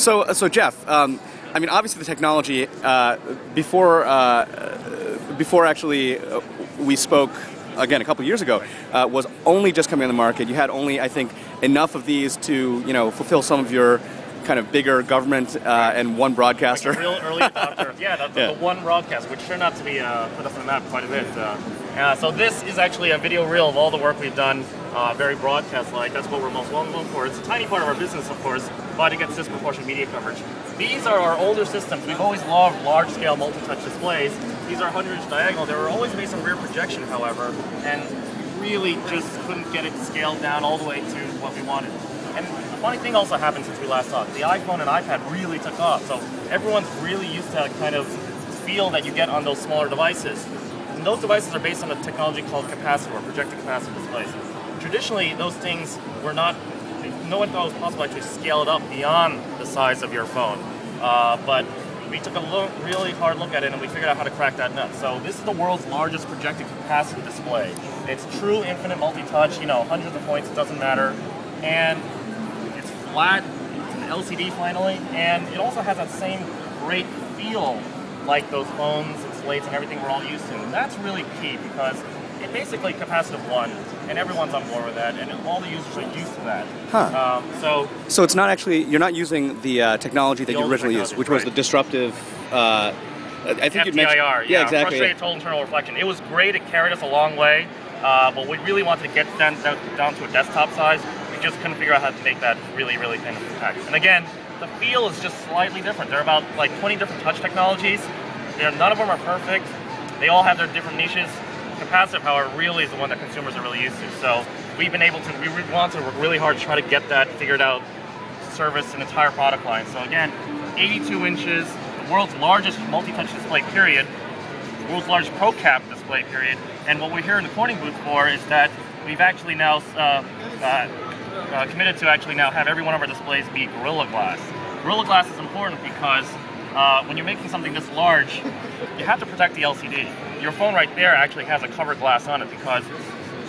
So, so Jeff, um, I mean, obviously the technology uh, before uh, before actually uh, we spoke again a couple years ago uh, was only just coming on the market. You had only, I think, enough of these to you know fulfill some of your kind of bigger government uh, and one broadcaster. Like real early adopter. yeah, the, the, Yeah. the one broadcast, which turned out to be uh, put us on the map quite a bit. Uh, uh, so this is actually a video reel of all the work we've done, uh, very broadcast-like. That's what we're most well known for. It's a tiny part of our business, of course, but it gets disproportionate media coverage. These are our older systems. We've always loved large-scale multi-touch displays. These are 100-inch diagonal. They were always based on rear projection, however, and really just couldn't get it scaled down all the way to what we wanted. And the funny thing also happened since we last talked. The iPhone and iPad really took off, so everyone's really used to kind of feel that you get on those smaller devices. And those devices are based on a technology called capacitive, or projected capacitive displays. Traditionally, those things were not, no one thought it was possible to actually scale it up beyond the size of your phone. Uh, but we took a really hard look at it and we figured out how to crack that nut. So this is the world's largest projected capacitive display. It's true infinite multi-touch, you know, hundreds of points, it doesn't matter. And it's flat, it's an LCD finally, and it also has that same great feel like those phones and and everything we're all used to. And that's really key because it basically capacitive one, and everyone's on board with that, and all the users are used to that. Huh. Um, so So it's not actually you're not using the uh, technology that The you originally used, which was the disruptive. Uh, I think you mentioned. FTIR, yeah, exactly. frustrated total internal reflection. It was great. It carried us a long way, uh, but we really wanted to get down, down down to a desktop size. We just couldn't figure out how to make that really, really thin of compact. And again, the feel is just slightly different. There are about like 20 different touch technologies. They're, none of them are perfect. They all have their different niches. Capacitive, however, really is the one that consumers are really used to. So we've been able to, we want to work really hard to try to get that figured out service an entire product line. So again, 82 inches, the world's largest multi-touch display period, world's largest Pro Cap display period. And what we're here in the Corning booth for is that we've actually now uh, uh, uh, committed to actually now have every one of our displays be Gorilla Glass. Gorilla Glass is important because uh, when you're making something this large, you have to protect the LCD. Your phone right there actually has a cover glass on it because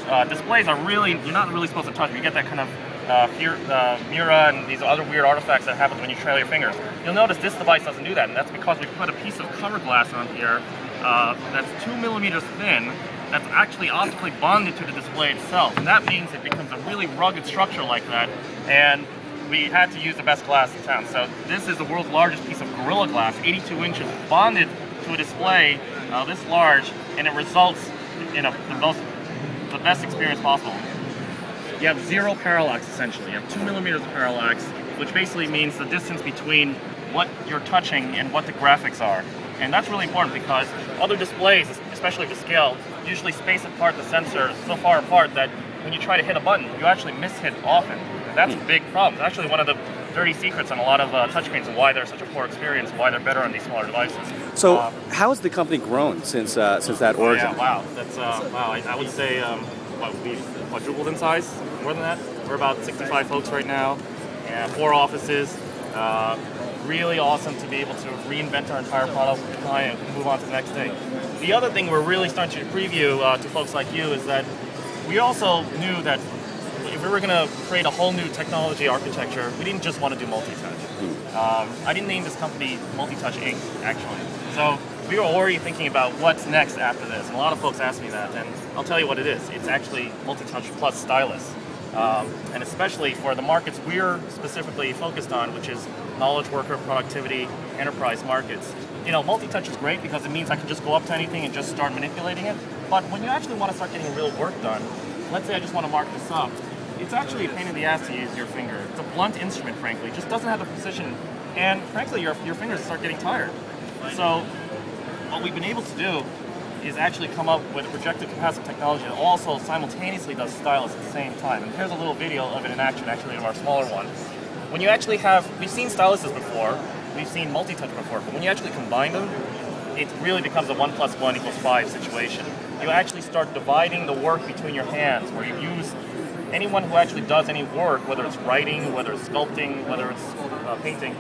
uh, displays are really, you're not really supposed to touch. You get that kind of uh, uh, mura and these other weird artifacts that happen when you trail your fingers. You'll notice this device doesn't do that, and that's because we put a piece of cover glass on here uh, that's two millimeters thin that's actually optically bonded to the display itself. And that means it becomes a really rugged structure like that. And we had to use the best glass in town. So this is the world's largest piece of Gorilla Glass, 82 inches, bonded to a display uh, this large, and it results in a, the most, the best experience possible. You have zero parallax essentially. You have two millimeters of parallax, which basically means the distance between what you're touching and what the graphics are. And that's really important because other displays, especially to scale, usually space apart the sensor so far apart that when you try to hit a button, you actually miss hit often. And that's a big problem. It's actually one of the dirty secrets on a lot of uh, touchscreens and why they're such a poor experience, why they're better on these smaller devices. So Uh, how has the company grown since uh, since that Oh, origin? yeah, wow. That's uh, wow. I, I would say um, what we've quadrupled in size, more than that. We're about 65 folks right now, and four offices. Uh, really awesome to be able to reinvent our entire product line and move on to the next thing. The other thing we're really starting to preview uh, to folks like you is that we also knew that we were going to create a whole new technology architecture, we didn't just want to do multi-touch. Um, I didn't name this company Multi-Touch Inc. actually. So we were already thinking about what's next after this, and a lot of folks ask me that, and I'll tell you what it is. It's actually Multi-Touch plus Stylus, um, and especially for the markets we're specifically focused on, which is knowledge worker, productivity, enterprise markets. You know, multi-touch is great because it means I can just go up to anything and just start manipulating it. But when you actually want to start getting real work done, let's say I just want to mark this up, it's actually a pain in the ass to use your finger. It's a blunt instrument, frankly. It just doesn't have the precision. And frankly, your, your fingers start getting tired. So what we've been able to do is actually come up with a projected capacitive technology that also simultaneously does stylus at the same time. And here's a little video of it in action, actually, of our smaller one. When you actually have, we've seen styluses before, we've seen multi-touch before, but when you actually combine them, it really becomes a one plus one equals five situation. You actually start dividing the work between your hands, where you use anyone who actually does any work, whether it's writing, whether it's sculpting, whether it's uh, painting,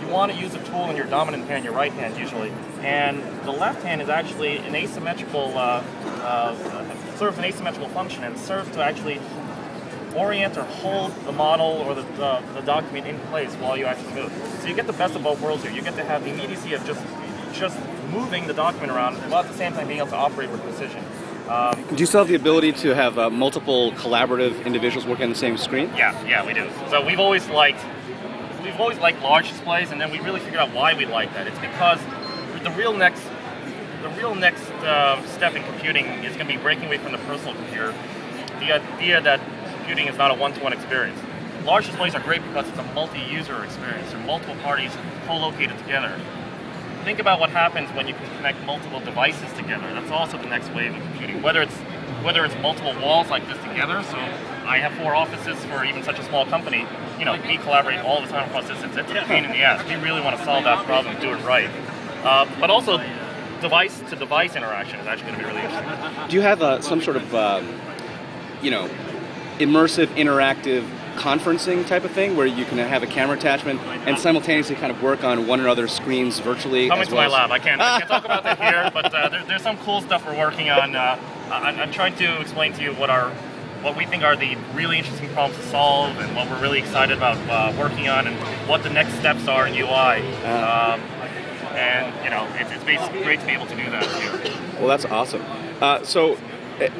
you want to use a tool in your dominant hand, your right hand usually, and the left hand is actually an asymmetrical, uh, uh, serves an asymmetrical function and serves to actually orient or hold the model or the, the, the document in place while you actually move. So you get the best of both worlds here. You get to have the immediacy of just just moving the document around while at the same time being able to operate with precision. Um, Do you still have the ability to have uh, multiple collaborative individuals working on the same screen? yeah, yeah, we do. So we've always liked we've always liked large displays, and then we really figured out why we like that. It's because the real next the real next uh, step in computing is going to be breaking away from the personal computer. The idea that computing is not a one-to-one experience. Large displays are great because it's a multi-user experience. There are multiple parties co-located together. Think about what happens when you can connect multiple devices together. That's also the next wave of computing. Whether it's whether it's multiple walls like this together, so I have four offices for even such a small company. You know, we collaborate all the time across distance. It's a pain in the ass. We really want to solve that problem, do it right. Uh, but also, device to device interaction is actually going to be really interesting. Do you have uh, some sort of, um, you know, immersive, interactive conferencing type of thing where you can have a camera attachment and simultaneously kind of work on one another screens virtually? Come as into well my as- lab. I can't, I can't talk about that here, but uh, there, there's some cool stuff we're working on. Uh, I, I'm trying to explain to you what our what we think are the really interesting problems to solve and what we're really excited about uh, working on and what the next steps are in UI. Um, and you know, it's, it's basically great to be able to do that here. Well, that's awesome. Uh, so, eh,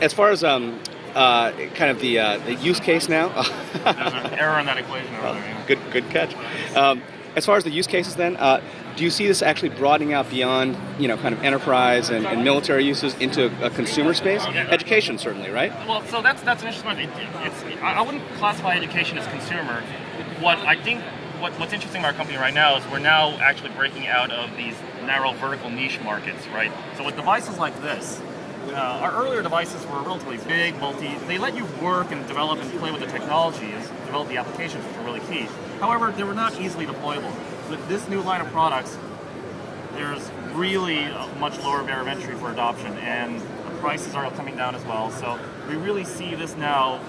as far as um, uh, kind of the, uh, the use case now, There's an error in that equation over there. yeah. good good catch. Um, as far as the use cases, then, uh, do you see this actually broadening out beyond you know kind of enterprise and, and military uses into a consumer space? Education, certainly, right? Well, so that's that's an interesting one. It, I wouldn't classify education as consumer. What I think what, what's interesting about our company right now is we're now actually breaking out of these narrow vertical niche markets, right? So with devices like this, uh, our earlier devices were relatively big, multi. They let you work and develop and play with the technology and develop the applications, which are really key. However, they were not easily deployable. With this new line of products, there's really a much lower barrier of entry for adoption, and the prices are coming down as well. So we really see this now.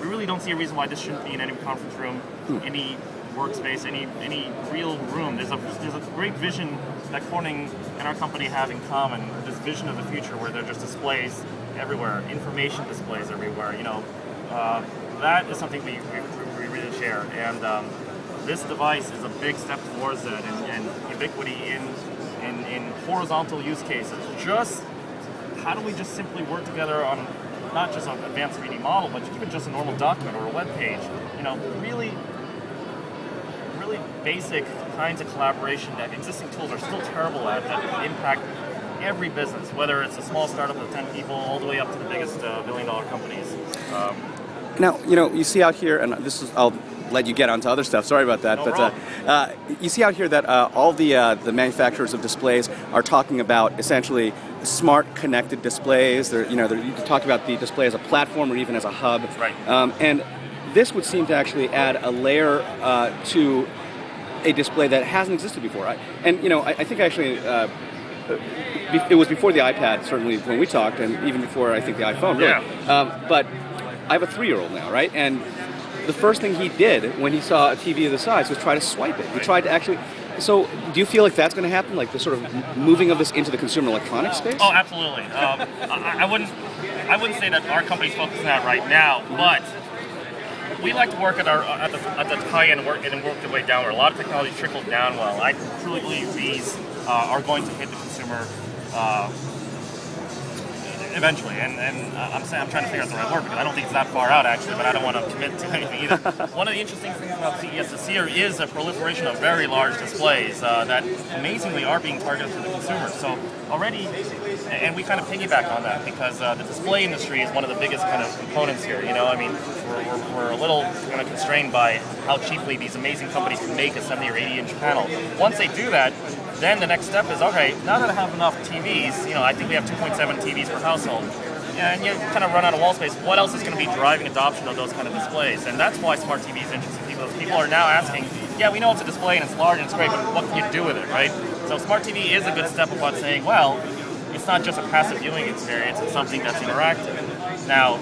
We really don't see a reason why this shouldn't be in any conference room, any workspace, any any real room. There's a there's a great vision that Corning and our company have in common. This vision of the future where there are just displays everywhere, information displays everywhere. You know, uh, that is something we, we, we really share, and. Um, this device is a big step towards that and, and ubiquity in, in, in horizontal use cases. Just how do we just simply work together on not just an advanced 3D model, but even just a normal document or a web page? You know, really, really basic kinds of collaboration that existing tools are still terrible at that impact every business, whether it's a small startup of 10 people all the way up to the biggest uh, billion dollar companies. Um, Now, you know, you see out here, and this is, I'll let you get onto other stuff. Sorry about that, No but uh, uh, you see out here that uh, all the uh, the manufacturers of displays are talking about essentially smart connected displays. They're, you know, they're you can talk about the display as a platform or even as a hub. Right. Um, and this would seem to actually add a layer uh, to a display that hasn't existed before. I, and you know, I, I think actually. Uh, it was before the iPad, certainly when we talked, and even before I think the iPhone. Really. Yeah. Um, but I have a three-year-old now, right? And the first thing he did when he saw a TV of the size was try to swipe it. He tried to actually. So, do you feel like that's going to happen, like the sort of moving of this into the consumer electronics space? Oh, absolutely. Um, I, I wouldn't. I wouldn't say that our company's focusing on that right now, but we like to work at our at the, at the high end work and work the way down. Where a lot of technology trickles down well. I truly believe these uh, are going to hit the consumer. Uh, Eventually, and, and I'm saying I'm trying to figure out the right word because I don't think it's that far out actually, but I don't want to commit to anything either. One of the interesting things about CES this year is a proliferation of very large displays uh, that amazingly are being targeted to the consumer. So already, and we kind of piggyback on that because uh, the display industry is one of the biggest kind of components here. You know, I mean, we're, we're, we're a little kind of constrained by how cheaply these amazing companies can make a 70 or 80 inch panel. Once they do that, then the next step is okay. Now that I have enough TVs, you know, I think we have 2.7 TVs per household, and you kind of run out of wall space. What else is going to be driving adoption of those kind of displays? And that's why smart TV is interesting. People, people are now asking, yeah, we know it's a display and it's large and it's great, but what can you do with it, right? So smart TV is a good step about saying, well, it's not just a passive viewing experience; it's something that's interactive. Now,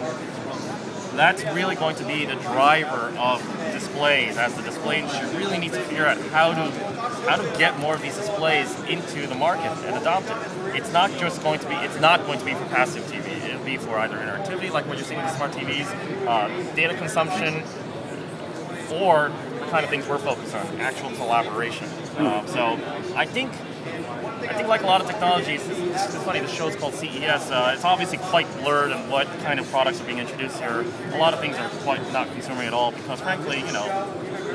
that's really going to be the driver of displays as the display industry really needs to figure out how to how to get more of these displays into the market and adopt it. It's not just going to be it's not going to be for passive TV. It'll be for either interactivity, like what you're seeing with smart TVs, uh, data consumption, or the kind of things we're focused on, actual collaboration. Um, so I think I think like a lot of technologies, it's, funny, the show's called CES. Uh, it's obviously quite blurred on what kind of products are being introduced here. A lot of things are quite not consuming at all because frankly, you know,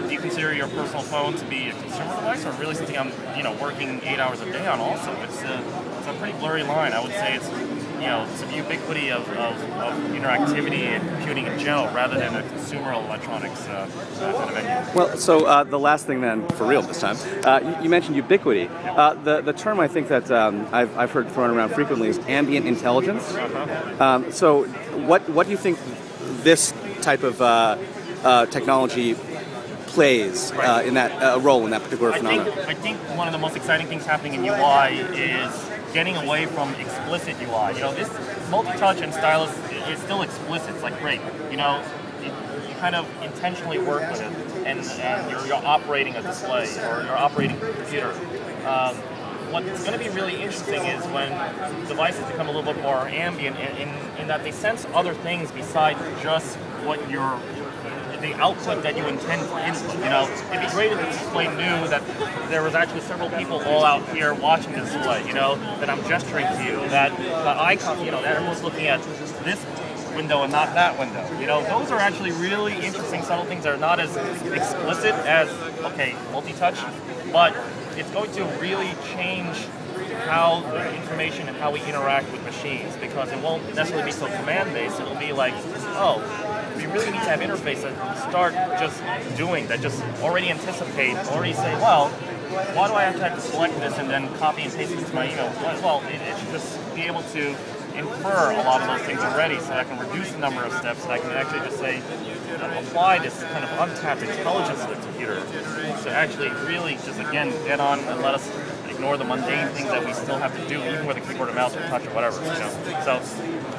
do you consider your personal phone to be a consumer device or really something I'm, you know, working eight hours a day on also? It's a, it's a pretty blurry line. I would say it's you know, some ubiquity of, of, of, interactivity and computing in general rather than a consumer electronics uh, kind of venue. Well, so uh, the last thing then, for real this time, uh, you, mentioned ubiquity. Uh, the, the term I think that um, I've, I've heard thrown around frequently is ambient intelligence. Uh-huh. Um, so what, what do you think this type of uh, uh, technology plays right. in that a role in that particular phenomenon? I think, I think one of the most exciting things happening in UI is getting away from explicit UI. You know, this multi-touch and stylus is still explicit. It's like great. You know, it, you kind of intentionally work with it, and, and you're, you're, operating a display or you're operating a computer. Um, what's going to be really interesting is when devices become a little bit more ambient in, in, in that they sense other things besides just what you're the output that you intend for input. You know, it'd be great if the display knew that there was actually several people all out here watching the display. You know, that I'm gesturing to you, that the icon, you know, that everyone's looking at this window and not that window. You know, those are actually really interesting, subtle things that are not as explicit as okay, multi-touch, but it's going to really change how the information and how we interact with machines because it won't necessarily be so command based. It'll be like, oh, we really need to have interface that start just doing, that just already anticipate, already say, well, why do I have to, have to select this and then copy and paste it into my email? Well, it, it should just be able to infer a lot of those things already so I can reduce the number of steps and I can actually just say, you know, apply this kind of untapped intelligence to the computer to actually really just, again, get on and let us ignore the mundane things that we still have to do, even with a keyboard and mouse or touch or whatever. You know? So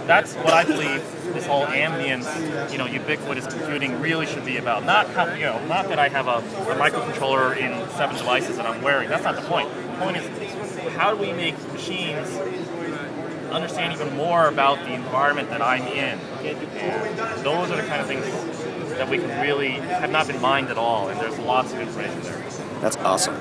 that's what I believe this whole ambience, you know, ubiquitous computing really should be about. Not how, you know, not that I have a, a microcontroller in seven devices that I'm wearing. That's not the point. The point is, how do we make machines understand even more about the environment that I'm in? And those are the kind of things that we can really have not been mined at all, and there's lots of information there. That's awesome.